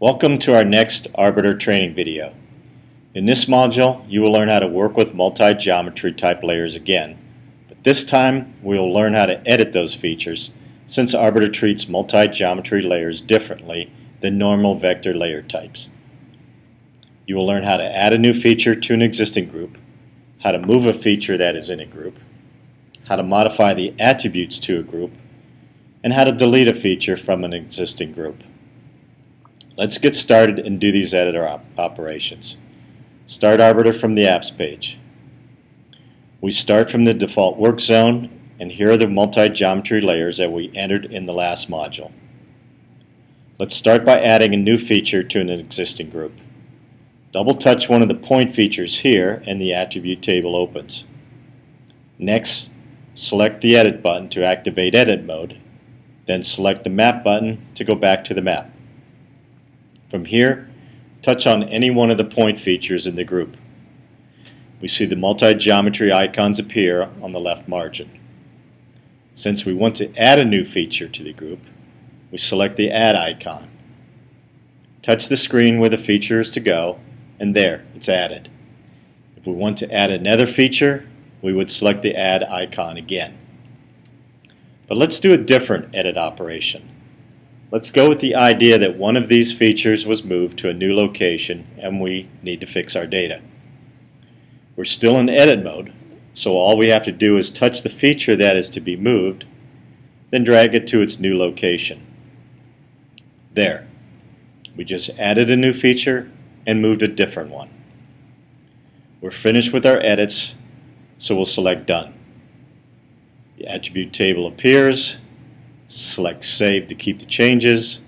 Welcome to our next Arbiter training video. In this module, you will learn how to work with multi-geometry type layers again, but this time we will learn how to edit those features since Arbiter treats multi-geometry layers differently than normal vector layer types. You will learn how to add a new feature to an existing group, how to move a feature that is in a group, how to modify the attributes to a group, and how to delete a feature from an existing group. Let's get started and do these editor op operations. Start Arbiter from the Apps page. We start from the default work zone, and here are the multi-geometry layers that we entered in the last module. Let's start by adding a new feature to an existing group. Double touch one of the point features here and the attribute table opens. Next, select the Edit button to activate Edit mode then select the Map button to go back to the map. From here, touch on any one of the point features in the group. We see the multi-geometry icons appear on the left margin. Since we want to add a new feature to the group, we select the Add icon. Touch the screen where the feature is to go, and there, it's added. If we want to add another feature, we would select the Add icon again. But let's do a different edit operation. Let's go with the idea that one of these features was moved to a new location and we need to fix our data. We're still in edit mode, so all we have to do is touch the feature that is to be moved, then drag it to its new location. There. We just added a new feature and moved a different one. We're finished with our edits, so we'll select Done. The attribute table appears. Select Save to keep the changes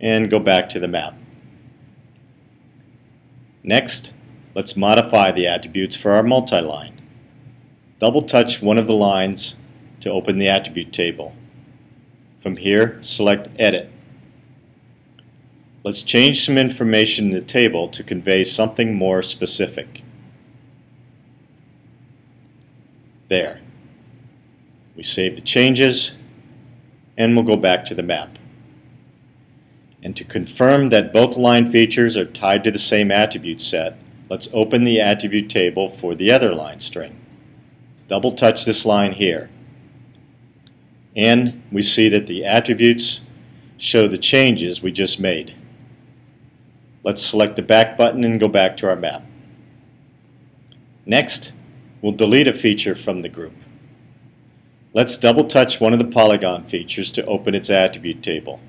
and go back to the map. Next, let's modify the attributes for our multi-line. Double touch one of the lines to open the attribute table. From here, select Edit. Let's change some information in the table to convey something more specific. There. We save the changes and we'll go back to the map. And to confirm that both line features are tied to the same attribute set, let's open the attribute table for the other line string. Double touch this line here. And we see that the attributes show the changes we just made. Let's select the back button and go back to our map. Next, we'll delete a feature from the group. Let's double touch one of the polygon features to open its attribute table.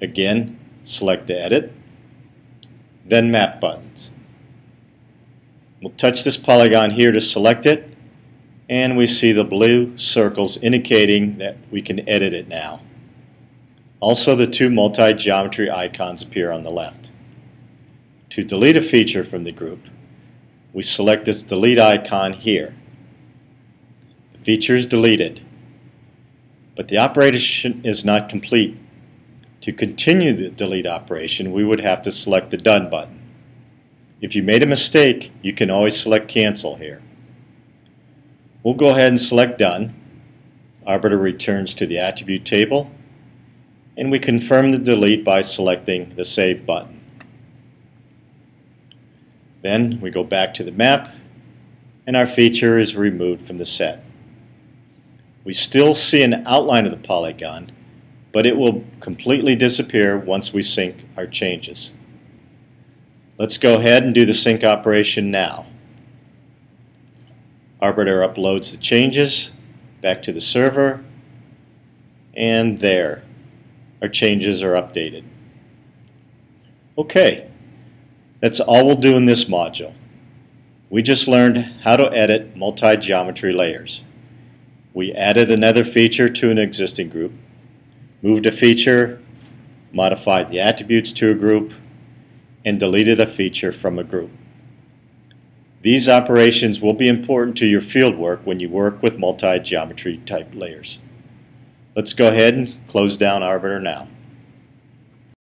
Again, select the Edit, then Map buttons. We'll touch this polygon here to select it, and we see the blue circles indicating that we can edit it now. Also, the two multi-geometry icons appear on the left. To delete a feature from the group, we select this delete icon here features deleted. But the operation is not complete. To continue the delete operation, we would have to select the Done button. If you made a mistake, you can always select Cancel here. We'll go ahead and select Done. Arbiter returns to the attribute table, and we confirm the delete by selecting the Save button. Then we go back to the map, and our feature is removed from the set. We still see an outline of the polygon, but it will completely disappear once we sync our changes. Let's go ahead and do the sync operation now. Arbiter uploads the changes back to the server, and there, our changes are updated. Okay, that's all we'll do in this module. We just learned how to edit multi-geometry layers. We added another feature to an existing group, moved a feature, modified the attributes to a group, and deleted a feature from a group. These operations will be important to your fieldwork when you work with multi-geometry type layers. Let's go ahead and close down Arbiter now.